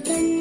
open.